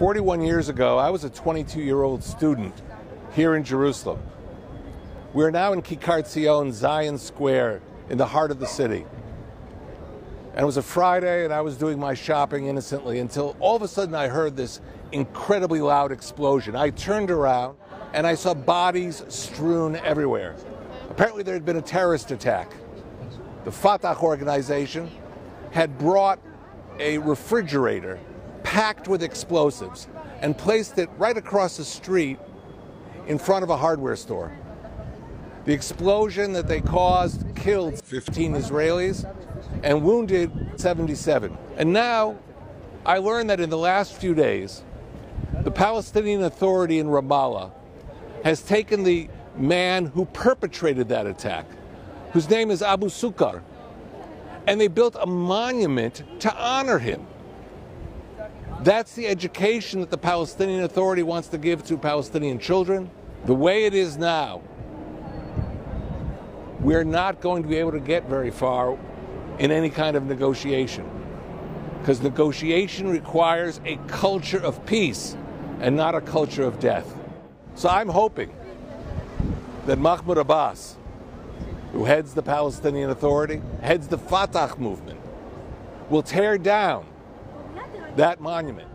41 years ago, I was a 22 year old student here in Jerusalem. We're now in Kikar Tzion, Zion Square, in the heart of the city. And it was a Friday, and I was doing my shopping innocently until all of a sudden I heard this incredibly loud explosion. I turned around and I saw bodies strewn everywhere. Apparently, there had been a terrorist attack. The Fatah organization had brought a refrigerator packed with explosives and placed it right across the street in front of a hardware store. The explosion that they caused killed 15 Israelis and wounded 77. And now I learned that in the last few days, the Palestinian Authority in Ramallah has taken the man who perpetrated that attack, whose name is Abu Sukkar, and they built a monument to honor him. That's the education that the Palestinian Authority wants to give to Palestinian children. The way it is now, we're not going to be able to get very far in any kind of negotiation. Because negotiation requires a culture of peace and not a culture of death. So I'm hoping that Mahmoud Abbas, who heads the Palestinian Authority, heads the Fatah movement, will tear down that monument